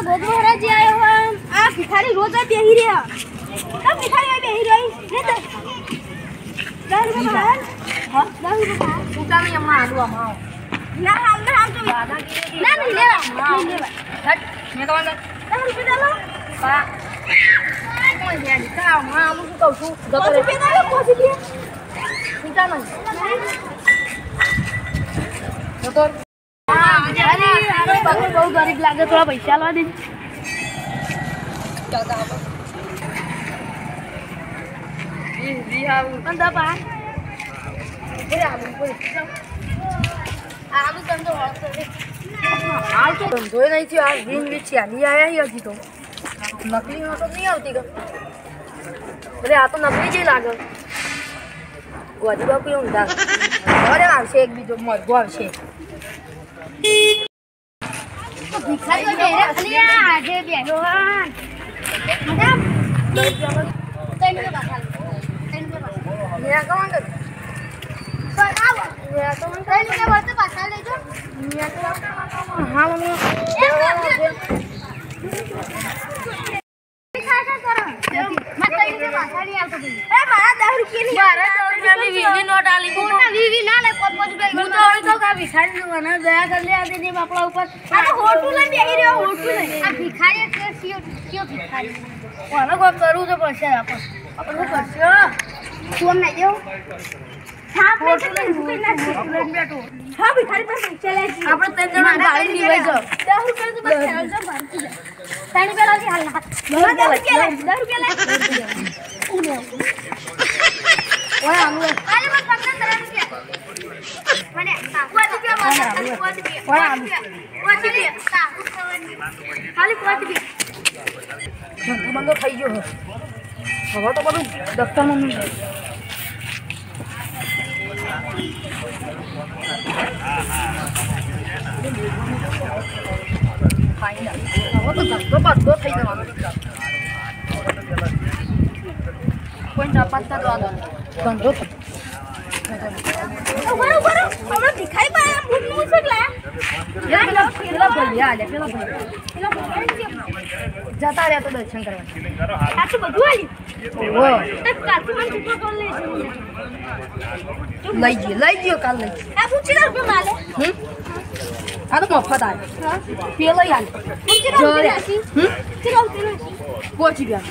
આ ગોગરો હરાજી હોય આ ભિખારી રોજ બેહી રહ્યા. કેમ ભિખારી આ બેહી રહી. ને તો દસ રૂપિયા બહાર હા દસ રૂપિયા અહીંયા હમણાં હાલવા માં ના હાલ ના હાલ તો ના નહીં લેવા. નહીં લેવા. હટ મેં કહેવાનું દસ રૂપિયા ચાલો પા કોઈ હેડ કા હમણાં હું શું કહું છું? દસ પહોંચી ગયા જતો બહુ ગરીબ લાગે થોડા પૈસા લાવા દે નહીં થયો આ વીન હજી તો. નકલી તો નહીં આવતી અરે, આ તો નકલી જ લાગે. ગોજી બાપુ એવું લાગે. આવશે, એક બીજો મરઘો આવશે. ભિખારી તો બેહે ખાલી આ આજે બેહ્યો હા મેડમ ત્રણ રૂપિયા પાછા ત્રણ રૂપિયા પાછા મેં કહું કે બરાબર મેં હોટું ત્રણ રૂપિયા વળતે પાછા લેજો હા ભિખારી કોને કોઈ કરવું તો પડશે આપણે. આપણે શું કરશે? આપણે ત્રણ જણા ગાડી લેવાઈ જાઓ. ઓય આનું લે. ધંધો બંધો થઈ ગયો હવે તો બધું દફતરમાં નહીં હવે તો ધંધો બધો થઈ જવાનો કોઈ ના પાડતા તો આ ધંધો થઈ પેલા પેલા ભાઈ આલે પેલા ભાઈ જતા રહ્યા તો દર્શન કરવા. લઈ ગયો લઈ ગયો કાલ લઈ આ તો મફત આવે પેલો યાર પહોંચી ગયા.